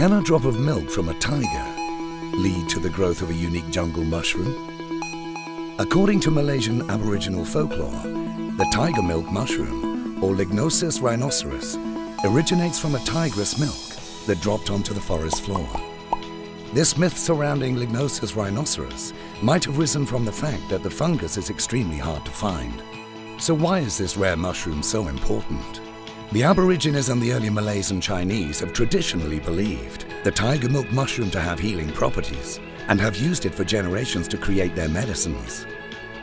Can a drop of milk from a tiger lead to the growth of a unique jungle mushroom? According to Malaysian Aboriginal folklore, the tiger milk mushroom, or Lignosus rhinoceros, originates from a tigress milk that dropped onto the forest floor. This myth surrounding Lignosus rhinoceros might have risen from the fact that the fungus is extremely hard to find. So why is this rare mushroom so important? The Aborigines and the early Malays and Chinese have traditionally believed the tiger milk mushroom to have healing properties and have used it for generations to create their medicines.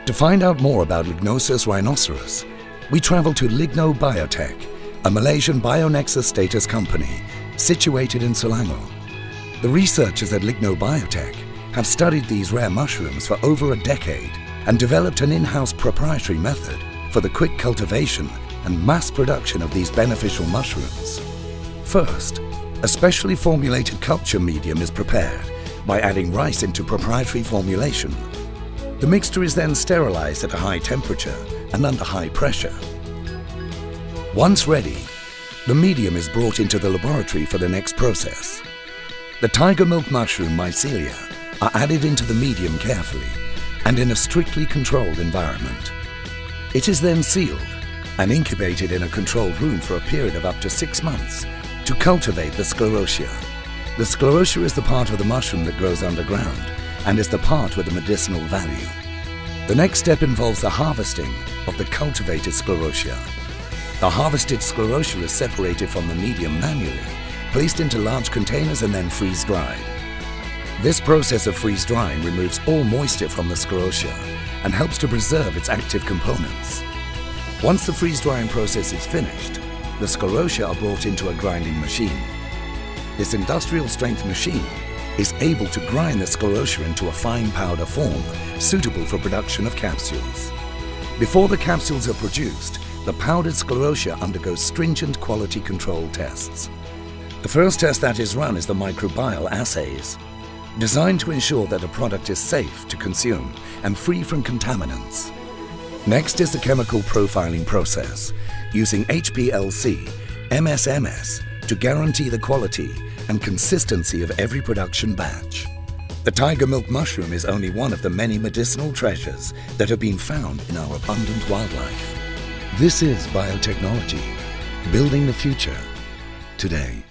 To find out more about Lignosus rhinoceros, we travel to Ligno Biotech, a Malaysian Bionexus status company situated in Selangor. The researchers at Ligno Biotech have studied these rare mushrooms for over a decade and developed an in-house proprietary method for the quick cultivation and mass production of these beneficial mushrooms. First, a specially formulated culture medium is prepared by adding rice into proprietary formulation. The mixture is then sterilized at a high temperature and under high pressure. Once ready, the medium is brought into the laboratory for the next process. The tiger milk mushroom mycelia are added into the medium carefully and in a strictly controlled environment. It is then sealed and incubated in a controlled room for a period of up to six months to cultivate the sclerotia. The sclerotia is the part of the mushroom that grows underground and is the part with the medicinal value. The next step involves the harvesting of the cultivated sclerotia. The harvested sclerotia is separated from the medium manually, placed into large containers and then freeze-dried. This process of freeze-drying removes all moisture from the sclerotia and helps to preserve its active components. Once the freeze-drying process is finished, the sclerotia are brought into a grinding machine. This industrial strength machine is able to grind the sclerotia into a fine powder form suitable for production of capsules. Before the capsules are produced, the powdered sclerotia undergoes stringent quality control tests. The first test that is run is the microbial assays, designed to ensure that a product is safe to consume and free from contaminants. Next is the chemical profiling process, using HPLC, MSMS to guarantee the quality and consistency of every production batch. The tiger milk mushroom is only one of the many medicinal treasures that have been found in our abundant wildlife. This is biotechnology, building the future today.